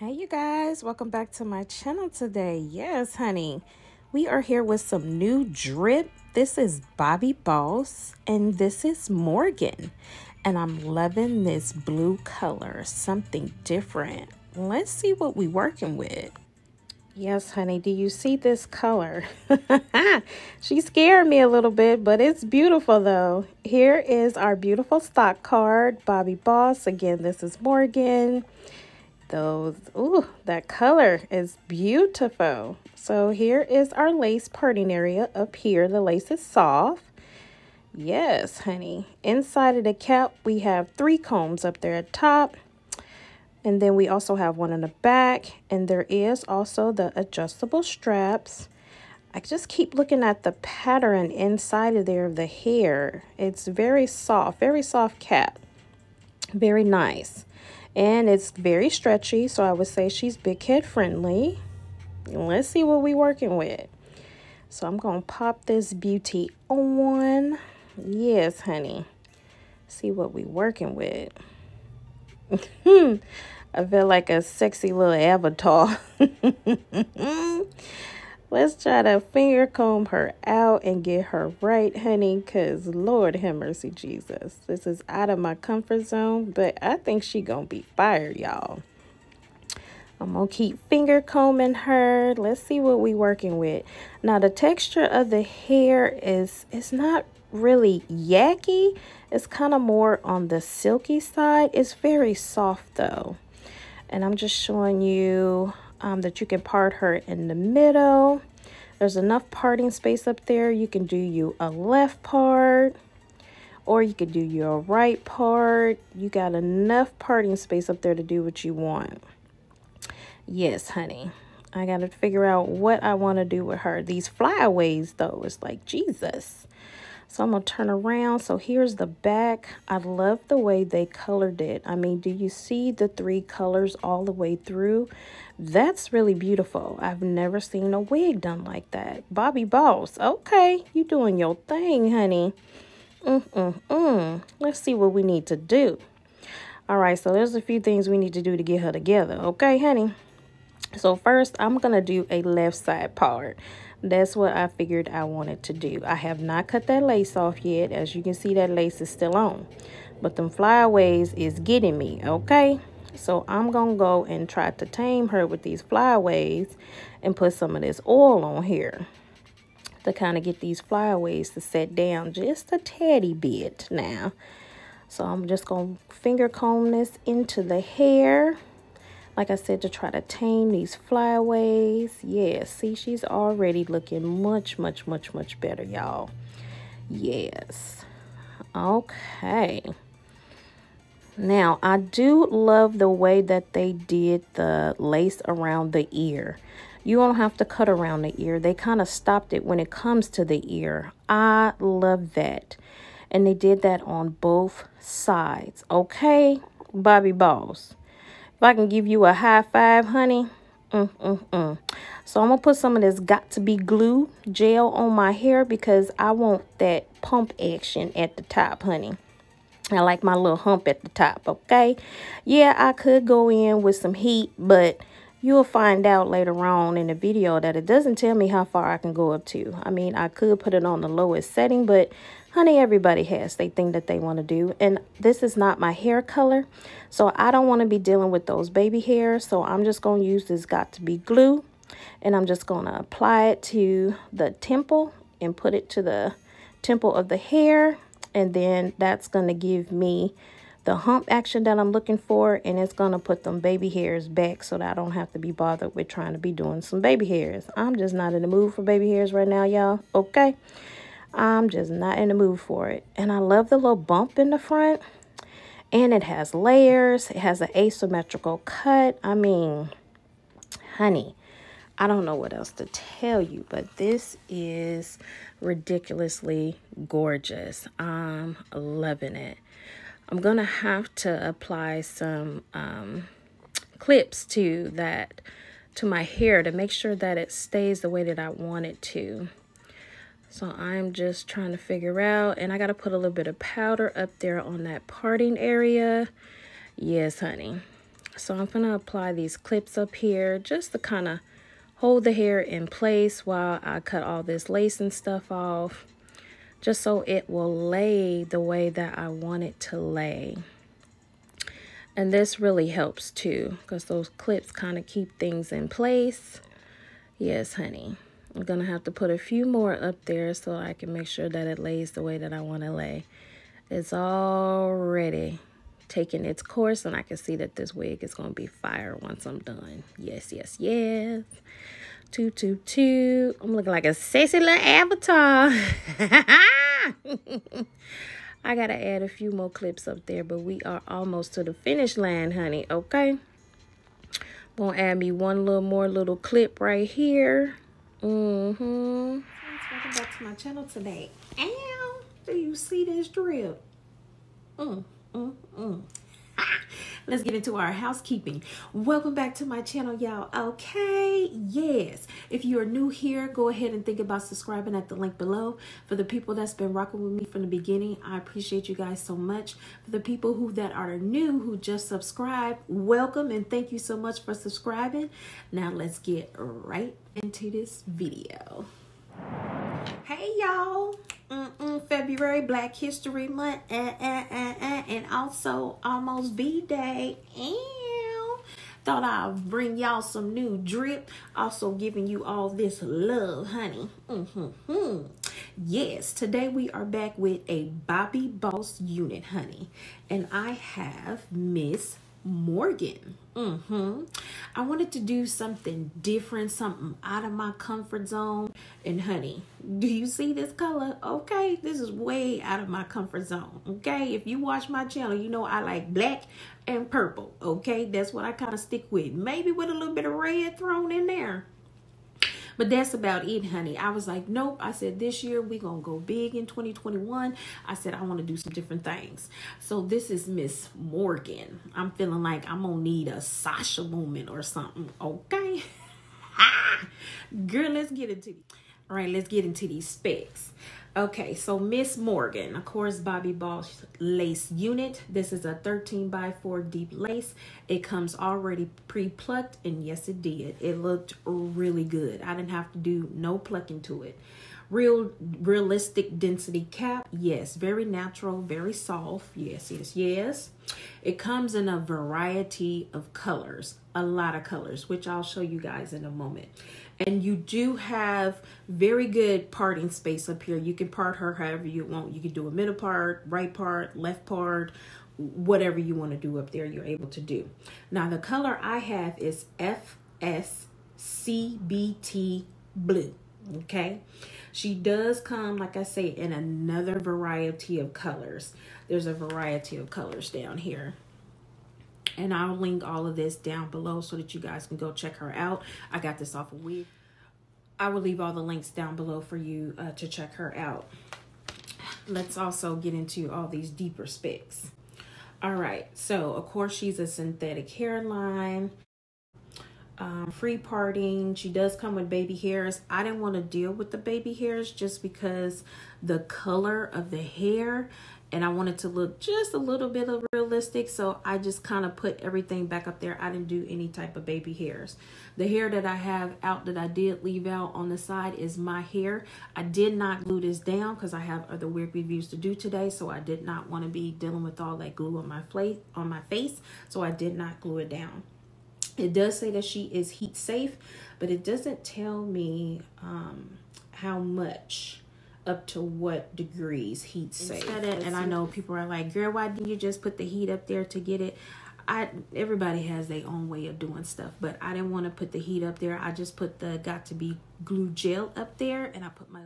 Hey, you guys, welcome back to my channel today. Yes, honey, we are here with some new drip. This is Bobbi Boss, and this is Morgan. And I'm loving this blue color, something different. Let's see what we working with. Yes, honey, do you see this color? she scared me a little bit, but it's beautiful though. Here is our beautiful stock card, Bobbi Boss. Again, this is Morgan those. Ooh, that color is beautiful. So here is our lace parting area up here. The lace is soft. Yes, honey. Inside of the cap, we have three combs up there at top. And then we also have one in the back. And there is also the adjustable straps. I just keep looking at the pattern inside of there of the hair. It's very soft, very soft cap. Very nice. And it's very stretchy, so I would say she's big kid friendly. Let's see what we working with. So I'm to pop this beauty on. Yes, honey. See what we working with. I feel like a sexy little avatar. Let's try to finger comb her out and get her right, honey, because Lord have mercy, Jesus. This is out of my comfort zone, but I think she going to be fired, y'all. I'm going to keep finger combing her. Let's see what we working with. Now, the texture of the hair is it's not really yaki. It's kind of more on the silky side. It's very soft, though. And I'm just showing you um, that you can part her in the middle. There's enough parting space up there. You can do you a left part or you could do your right part. You got enough parting space up there to do what you want. Yes, honey. I got to figure out what I want to do with her. These flyaways, though, it's like Jesus. So I'm going to turn around. So here's the back. I love the way they colored it. I mean, do you see the three colors all the way through? That's really beautiful. I've never seen a wig done like that. Bobbi Boss. Okay, you doing your thing, honey. Mm-mm-mm. Let's see what we need to do. All right, so there's a few things we need to do to get her together. Okay, honey? So first, I'm going to do a left side part. That's what I figured I wanted to do. I have not cut that lace off yet. As you can see, that lace is still on. But them flyaways is getting me, okay? So I'm going to go and try to tame her with these flyaways and put some of this oil on here to kind of get these flyaways to set down just a teddy bit now. So I'm just going to finger comb this into the hair like I said, to try to tame these flyaways. Yeah, see, she's already looking much, much, much, much better, y'all. Yes. Okay. Now, I do love the way that they did the lace around the ear. You don't have to cut around the ear. They kind of stopped it when it comes to the ear. I love that. And they did that on both sides. Okay, Bobbi Boss. If I can give you a high five, honey. Mm, mm, mm. So I'm going to put some of this Got2b glue gel on my hair because I want that pump action at the top, honey. I like my little hump at the top, okay? Yeah, I could go in with some heat, but you'll find out later on in the video that it doesn't tell me how far I can go up to. I mean, I could put it on the lowest setting, but honey, everybody has they thing that they want to do. And this is not my hair color, so I don't want to be dealing with those baby hairs. So I'm just going to use this Got2b glue, and I'm just going to apply it to the temple and put it to the temple of the hair. And then that's going to give me the hump action that I'm looking for and it's going to put them baby hairs back so that I don't have to be bothered with trying to be doing some baby hairs. I'm just not in the mood for baby hairs right now, y'all. Okay? I'm just not in the mood for it. And I love the little bump in the front. And it has layers. It has an asymmetrical cut. I mean, honey, I don't know what else to tell you, but this is ridiculously gorgeous. I'm loving it. I'm going to have to apply some um, clips to that, to my hair to make sure that it stays the way that I want it to. So I'm just trying to figure out, and I got to put a little bit of powder up there on that parting area. Yes, honey. So I'm going to apply these clips up here just to kind of hold the hair in place while I cut all this lace and stuff off. Just so it will lay the way that I want it to lay. And this really helps too because those clips kind of keep things in place. Yes, honey. I'm going to have to put a few more up there so I can make sure that it lays the way that I want to lay. It's already taking its course and I can see that this wig is going to be fire once I'm done. Yes, yes, yes. Two, two, two. I'm looking like a sexy little avatar. I got to add a few more clips up there, but we are almost to the finish line, honey, okay? Gonna add me one little more little clip right here. Mm-hmm. Welcome back to my channel today. Ow! Do you see this drip? Mm, mm, mm. Let's get into our housekeeping. Welcome back to my channel y'all. Okay yes. If you are new here go ahead and think about subscribing at the link below. For the people that's been rocking with me from the beginning i appreciate you guys so much. For the people who that are new who just subscribed welcome and thank you so much for subscribing. Now let's get right into this video. Hey y'all Mm -mm, February Black History Month uh, uh, uh, and also almost V-Day. Thought I'll bring y'all some new drip. Also giving you all this love, honey. Mm -hmm. Yes, today we are back with a Bobbi Boss unit, honey. And I have Miss Morgan. Mm-hmm. I wanted to do something different, something out of my comfort zone. And honey, do you see this color? Okay, this is way out of my comfort zone. Okay, if you watch my channel, you know I like black and purple. Okay, that's what I kind of stick with. Maybe with a little bit of red thrown in there. But that's about it, honey. I was like, nope. I said, this year we going to go big in 2021. I said, I want to do some different things. So this is Miss Morgan. I'm feeling like I'm going to need a Sasha moment or something. Okay. Girl, let's get into All right, let's get into these specs. Okay, so Miss Morgan, of course, Bobbi Boss lace unit. This is a 13 by 4 deep lace. It comes already pre-plucked, and yes, it did. It looked really good. I didn't have to do no plucking to it. Real, realistic density cap. Yes, very natural, very soft. Yes, yes, yes. It comes in a variety of colors, a lot of colors, which I'll show you guys in a moment and you do have very good parting space up here. You can part her however you want. You can do a middle part, right part, left part, whatever you want to do up there, you're able to do. Now, the color I have is FSCBT blue. Okay. She does come, like I say, in another variety of colors. There's a variety of colors down here and I'll link all of this down below so that you guys can go check her out. I got this off of Wig. I will leave all the links down below for you uh, to check her out. Let's also get into all these deeper specs. All right, so of course she's a synthetic hairline, um, free parting. She does come with baby hairs. I didn't want to deal with the baby hairs just because the color of the hair and I wanted to look just a little bit of realistic so I just kind of put everything back up there. I didn't do any type of baby hairs. The hair that I have out that I did leave out on the side is my hair. I did not glue this down because I have other wig reviews to do today so I did not want to be dealing with all that glue on my face on my face so I did not glue it down. It does say that she is heat safe but it doesn't tell me um, how much up to what degrees heat safe. And I know people are like, girl, why didn't you just put the heat up there to get it? I everybody has their own way of doing stuff, but I didn't want to put the heat up there. I just put the Got2b glue gel up there, and I put my.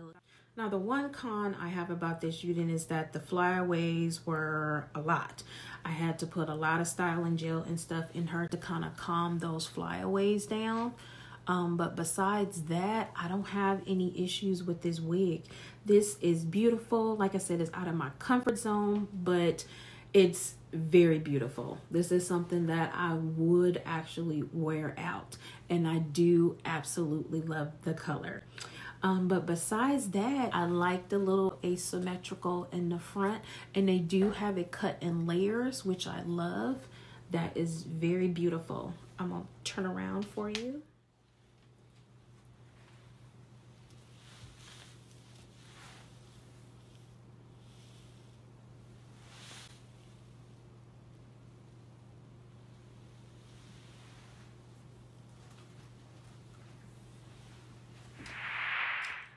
Now the one con I have about this unit is that the flyaways were a lot. I had to put a lot of styling gel and stuff in her to kind of calm those flyaways down. Um, but besides that, I don't have any issues with this wig. This is beautiful. Like I said, it's out of my comfort zone, but it's very beautiful. This is something that I would actually wear out. And I do absolutely love the color. Um, but besides that, I like the little asymmetrical in the front. And they do have it cut in layers, which I love. that is very beautiful. I'm to turn around for you.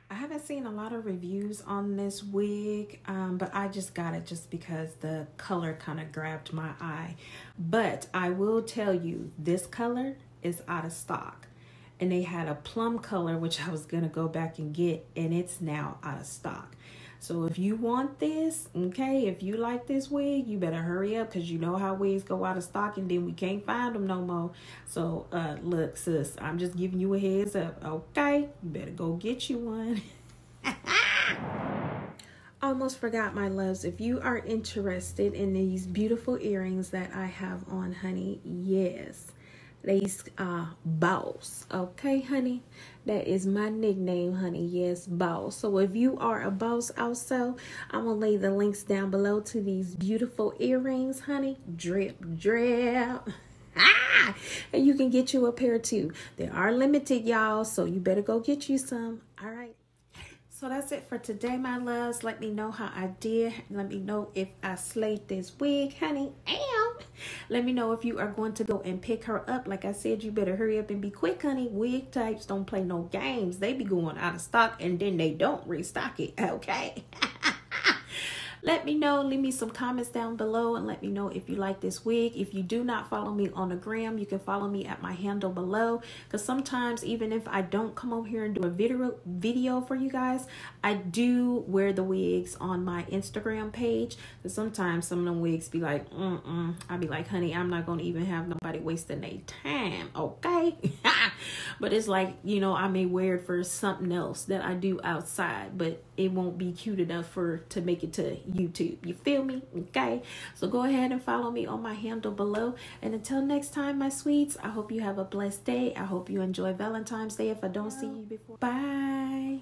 I haven't seen a lot of reviews on this wig, um, but I just got it just because the color kind of grabbed my eye. But I will tell you, this color is out of stock. And they had a plum color, which I was going to go back and get, and it's now out of stock. So if you want this, okay, if you like this wig, you better hurry up because you know how wigs go out of stock and then we can't find them no more. So uh, look, sis, I'm just giving you a heads up, okay? You better go get you one. Almost forgot, my loves. If you are interested in these beautiful earrings that I have on, honey, yes these uh boss. Okay honey? That is my nickname honey. Yes boss. So if you are a boss also i'm gonna lay the links down below to these beautiful earrings honey. Drip drip. Ah! And you can get you a pair too. They are limited y'all so you better go get you some. All right. So that's it for today, my loves. Let me know how I did. Let me know if I slayed this wig, honey. Ow. Let me know if you are going to go and pick her up. Like I said, you better hurry up and be quick, honey. Wig types don't play no games. They be going out of stock and then they don't restock it, okay? Let me know. Leave me some comments down below and let me know if you like this wig. If you do not follow me on the gram, you can follow me at my handle below. Because sometimes even if I don't come over here and do a video, video for you guys, I do wear the wigs on my Instagram page. Because sometimes some of them wigs be like, mm-mm. I be like, honey, I'm not going to even have nobody wasting their time, okay? but it's like, you know, I may wear it for something else that I do outside. But it won't be cute enough for to make it to YouTube. You feel me? Okay. So go ahead and follow me on my handle below. And until next time, my sweets, I hope you have a blessed day. I hope you enjoy Valentine's Day if I don't see you before. Bye.